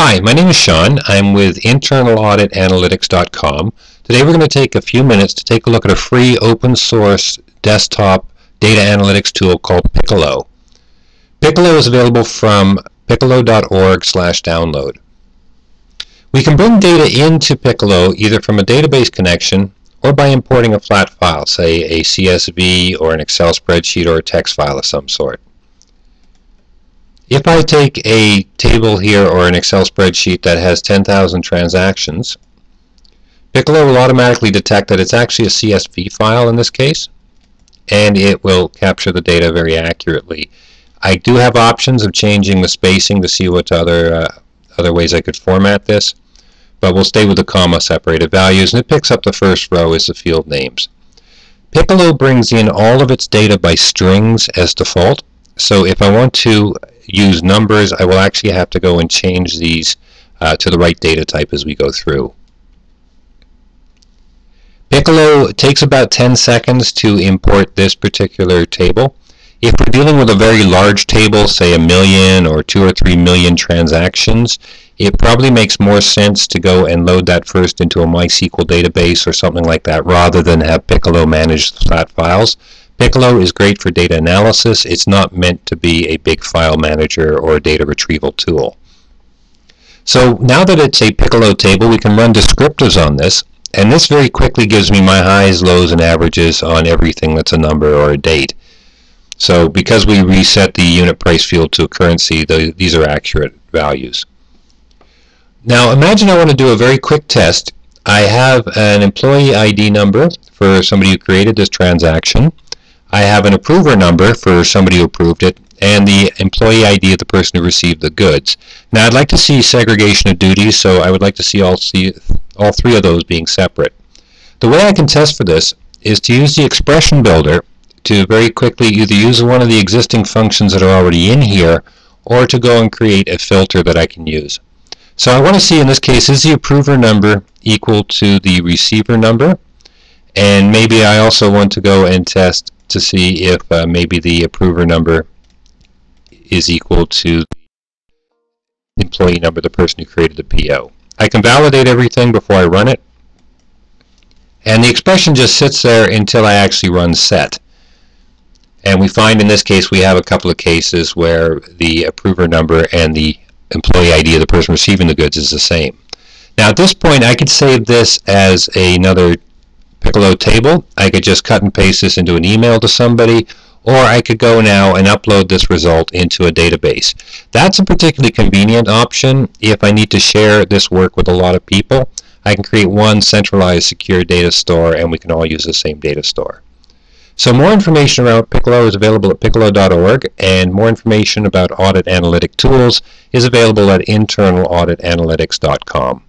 Hi, my name is Sean. I'm with InternalAuditAnalytics.com. Today we're going to take a few minutes to take a look at a free open source desktop data analytics tool called Picalo. Picalo is available from picalo.org slash download. We can bring data into Picalo either from a database connection or by importing a flat file, say a CSV or an Excel spreadsheet or a text file of some sort. If I take a table here or an Excel spreadsheet that has 10,000 transactions, Picalo will automatically detect that it's actually a CSV file in this case, and it will capture the data very accurately. I do have options of changing the spacing to see what other uh, other ways I could format this, but we'll stay with the comma separated values, and it picks up the first row as the field names. Picalo brings in all of its data by strings as default, so if I want to use numbers, I will actually have to go and change these uh, to the right data type as we go through. Picalo takes about 10 seconds to import this particular table. If we're dealing with a very large table, say a million or two or three million transactions, it probably makes more sense to go and load that first into a MySQL database or something like that rather than have Picalo manage the flat files. Picalo is great for data analysis. It's not meant to be a big file manager or a data retrieval tool. So now that it's a Picalo table, we can run descriptives on this, and this very quickly gives me my highs, lows, and averages on everything that's a number or a date. So because we reset the unit price field to a currency, the, these are accurate values. Now imagine I want to do a very quick test. I have an employee ID number for somebody who created this transaction. I have an approver number for somebody who approved it, and the employee ID of the person who received the goods. Now I'd like to see segregation of duties, so I would like to see all, see all three of those being separate. The way I can test for this is to use the expression builder to very quickly either use one of the existing functions that are already in here or to go and create a filter that I can use. So I want to see in this case is the approver number equal to the receiver number and maybe I also want to go and test to see if uh, maybe the approver number is equal to the employee number, the person who created the PO. I can validate everything before I run it, and the expression just sits there until I actually run set. And we find in this case we have a couple of cases where the approver number and the employee ID of the person receiving the goods is the same. Now at this point I could save this as another Picalo table. I could just cut and paste this into an email to somebody, or I could go now and upload this result into a database. That's a particularly convenient option if I need to share this work with a lot of people. I can create one centralized secure data store and we can all use the same data store. So more information about Picalo is available at picalo.org and more information about audit analytic tools is available at internalauditanalytics.com.